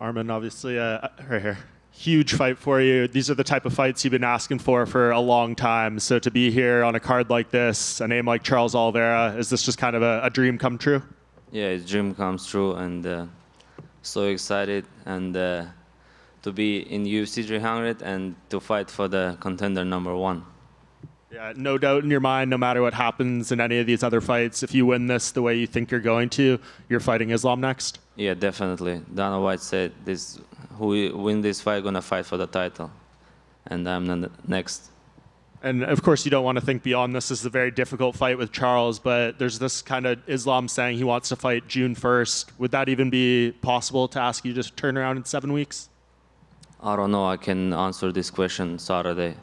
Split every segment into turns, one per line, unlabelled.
Arman, obviously, uh, right here. Huge fight for you. These are the type of fights you've been asking for for a long time. So to be here on a card like this, a name like Charles Oliveira, is this just kind of a, a dream come true?
Yeah, it's dream comes true, and uh, so excited and uh, to be in UFC 300 and to fight for the contender number one.
Yeah, no doubt in your mind, no matter what happens in any of these other fights, if you win this the way you think you're going to, you're fighting Islam next.
Yeah, definitely. Dana White said this: who win this fight gonna fight for the title, and I'm the next.
And of course, you don't want to think beyond this. This is a very difficult fight with Charles, but there's this kind of Islam saying he wants to fight June 1st. Would that even be possible to ask you to just turn around in seven weeks?
I don't know. I can answer this question Saturday.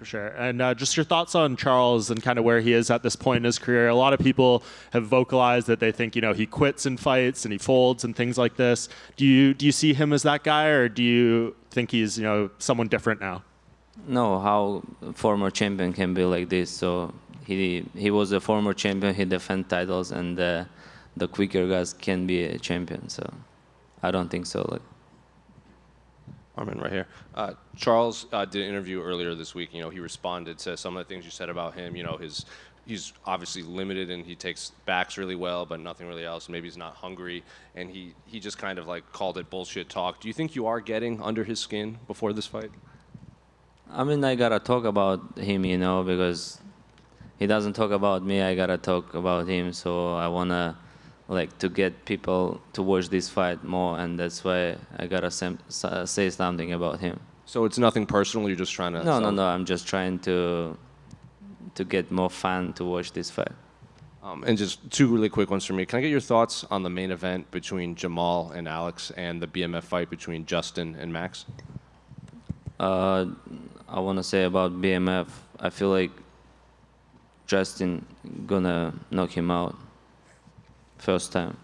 For sure. And uh, just your thoughts on Charles and kind of where he is at this point in his career. A lot of people have vocalized that they think, you know, he quits in fights and he folds and things like this. Do you do you see him as that guy, or do you think he's, you know, someone different now?
No, how former champion can be like this. So he he was a former champion. He defend titles, and uh, the quicker guys can be a champion. So I don't think so. Like.
Arman, right here. Uh, Charles uh, did an interview earlier this week. You know, he responded to some of the things you said about him. You know, his he's obviously limited and he takes backs really well, but nothing really else. Maybe he's not hungry, and he he just kind of like called it bullshit talk. Do you think you are getting under his skin before this fight?
I mean, I gotta talk about him, you know, because he doesn't talk about me. I gotta talk about him. So I wanna like to get people to watch this fight more, and that's why I gotta say something about him.
So it's nothing personal. You're just trying to.
No, no, no. I'm just trying to to get more fun to watch this fight.
Um, and just two really quick ones for me. Can I get your thoughts on the main event between Jamal and Alex, and the BMF fight between Justin and Max?
Uh, I want to say about BMF. I feel like Justin gonna knock him out first time.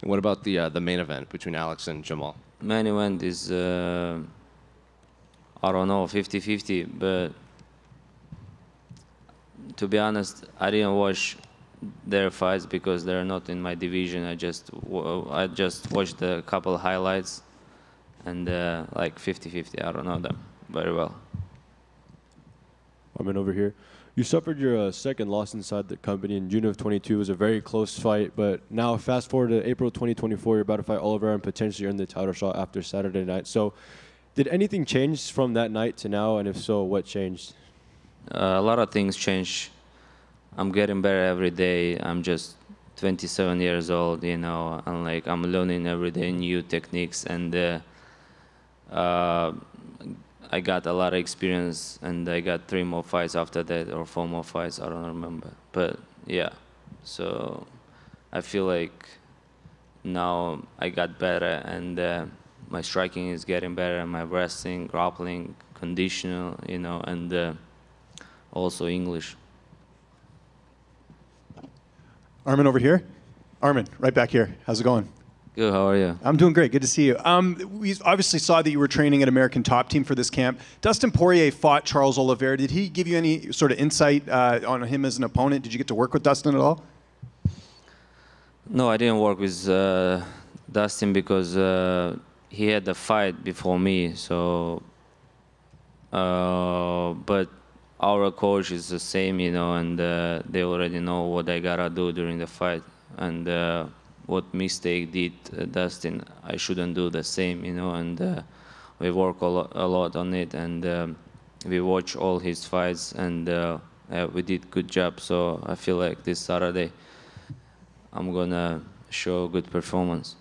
And what about the uh, the main event between Alex and Jamal?
Main event is uh, I don't know 50-50, but to be honest, I didn't watch their fights because they're not in my division. I just I just watched a couple highlights, and uh, like 50-50. I don't know them very well.
I'm in over here. You suffered your uh, second loss inside the company in June of 22. It was a very close fight, but now fast forward to April 2024, you're about to fight Oliver and potentially earn the title shot after Saturday night. So, did anything change from that night to now, and if so, what changed?
Uh, a lot of things change. I'm getting better every day. I'm just 27 years old, you know, and like I'm learning every day new techniques and. Uh, uh, I got a lot of experience, and I got three more fights after that, or four more fights. I don't remember, but yeah. So I feel like now I got better, and uh, my striking is getting better, my wrestling, grappling, conditional, you know, and uh, also English.
Arman over here. Arman, right back here. How's it going?
Good. How are you?
I'm doing great. Good to see you. Um, we obviously saw that you were training at American Top Team for this camp. Dustin Poirier fought Charles Oliveira. Did he give you any sort of insight uh, on him as an opponent? Did you get to work with Dustin at all?
No, I didn't work with uh, Dustin because uh, he had the fight before me. So, uh, but our coach is the same, you know, and uh, they already know what I gotta do during the fight, and uh, what mistake did uh, Dustin. I shouldn't do the same, you know, and uh, we work a, lo a, lot on it, and um, we watch all his fights, and uh, we did good job. So I feel like this Saturday, I'm gonna show good performance.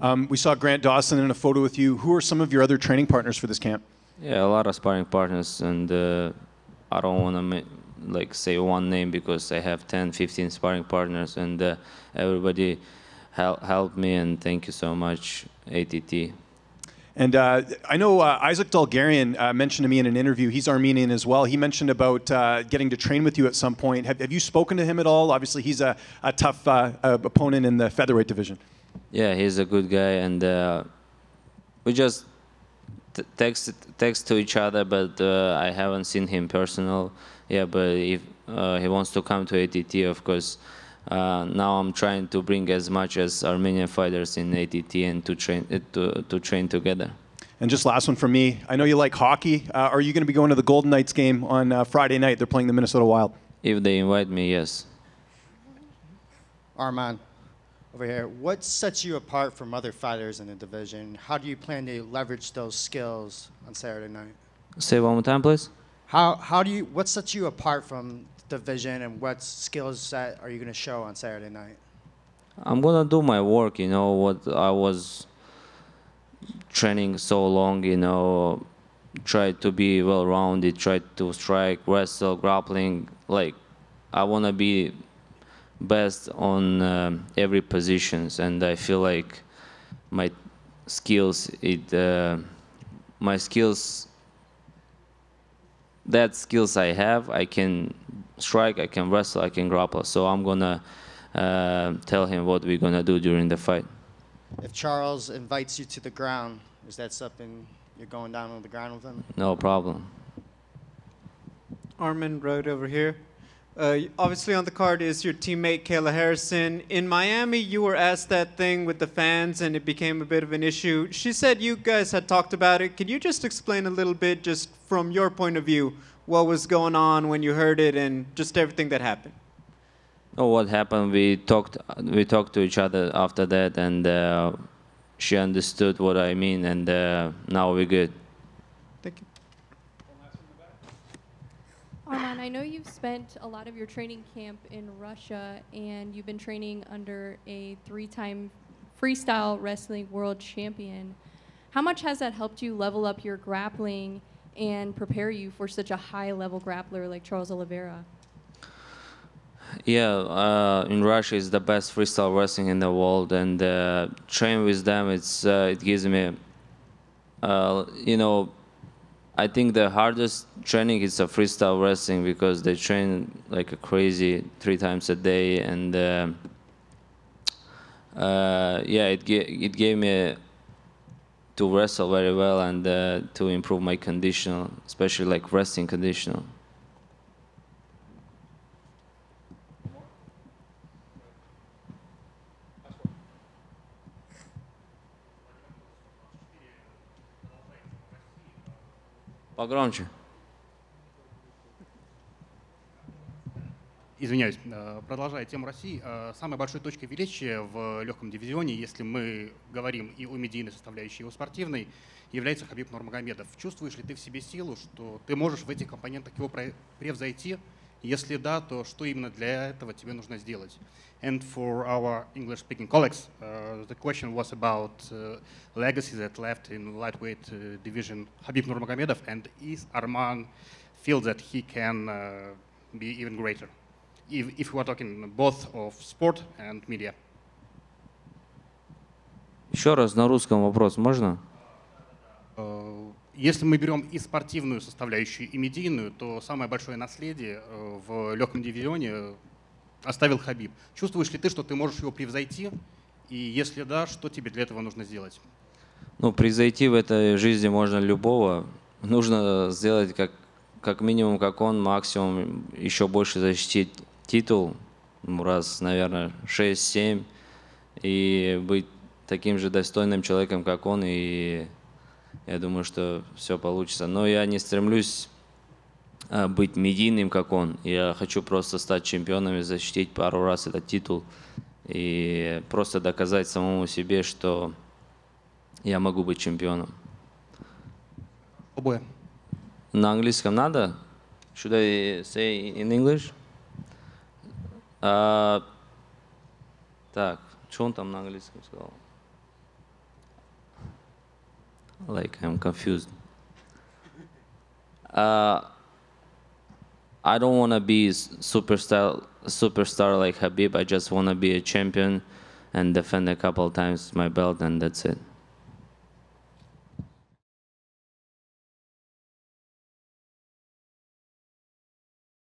Um, we saw Grant Dawson in a photo with you. Who are some of your other training partners for this camp?
Yeah, a lot of sparring partners, and uh, I don't want to like say one name because I have 10, 15 sparring partners, and uh, everybody help, help me, and thank you so much, ATT.
And uh, I know uh, Isaac Dulgarian uh, mentioned to me in an interview, he's Armenian as well. He mentioned about uh, getting to train with you at some point. Have, have you spoken to him at all? Obviously, he's a, a tough uh, opponent in the featherweight division.
Yeah, he's a good guy, and uh, we just text text to each other, but I haven't seen him personal. Yeah, but if he wants to come to ATT, of course, uh, now I'm trying to bring as much as Armenian fighters in ATT and to train uh, to, to train together.
And just last one from me. I know you like hockey. Uh, are you going to be going to the Golden Knights game on uh, Friday night? They're playing the Minnesota Wild.
If they invite me, yes.
Arman, over here. What sets you apart from other fighters in the division? How do you plan to leverage those skills on Saturday night?
Say one more time, please.
How, how do you, what sets you apart from the division and what skills set are you going to show on Saturday night?
I'm gonna do my work. You know what I was training so long. You know, try to be well-rounded. Try to strike, wrestle, grappling. Like I wanna be best on um, every positions, and I feel like my skills, it, uh, my skills, that skills I have, I can strike, I can wrestle, I can grapple. So I'm gonna uh, tell him what we're gonna do during the fight.
If Charles invites you to the ground, is that something you're going down on the ground with him?
No problem.
Arman right over here. Uh, obviously, on the card is your teammate Kayla Harrison. In Miami, you were asked that thing with the fans, and it became a bit of an issue. She said you guys had talked about it. Can you just explain a little bit, just from your point of view, what was going on when you heard it, and just everything that happened?
Oh, what happened? We talked. We talked to each other after that, and uh, she understood what I mean, and uh, now we're good.
Thank you.
Arman, I know you've spent a lot of your training camp in Russia and you've been training under a three time freestyle wrestling world champion. How much has that helped you level up your grappling and prepare you for such a high level grappler like Charles Oliveira?
Yeah, uh, in Russia is the best freestyle wrestling in the world, and uh, train with them. It's uh, it gives me, uh, you know, I think the hardest training is a freestyle wrestling because they train like a crazy three times a day, and uh, uh, yeah, it ga- it gave me to wrestle very well and uh, to improve my conditional, especially like wrestling conditional. Погромче.
Извиняюсь, э, продолжая тему России, э, самой большой точкой величия в легком дивизионе, если мы говорим и о медийной составляющей, и о спортивной, является Хабиб Нурмагомедов. Чувствуешь ли ты в себе силу, что ты можешь в этих компонентах его пре- превзойти? Если да, то что именно для этого тебе нужно сделать? And for our English-speaking colleagues, uh, the question was about uh, legacy that left in lightweight uh, division Habib Nurmagomedov, and is Arman feel that he can uh, be even greater? if, if we are talking both of sport and media.
Еще раз на русском вопрос можно?
Э, Если мы берем и спортивную составляющую, и медийную, то самое большое наследие э, в легком дивизионе оставил Хабиб. Чувствуешь ли ты, что ты можешь его превзойти? И если да, что тебе для этого нужно сделать?
Ну, превзойти в этой жизни можно любого. Нужно сделать как, как минимум, как он, максимум еще больше защитить титул, ну, раз, наверное, 6-7, и быть таким же достойным человеком, как он, и я думаю, что все получится. Но я не стремлюсь а, быть медийным, как он. Я хочу просто стать чемпионом и защитить пару раз этот титул. И просто доказать самому себе, что я могу быть чемпионом.
Обои.
На английском надо? Should I say in English? А, так, что он там на английском сказал? Like, I'm confused. Uh, I don't want to be superstar, superstar like Khabib. I just want to be a champion and defend a couple times my belt, and that's it.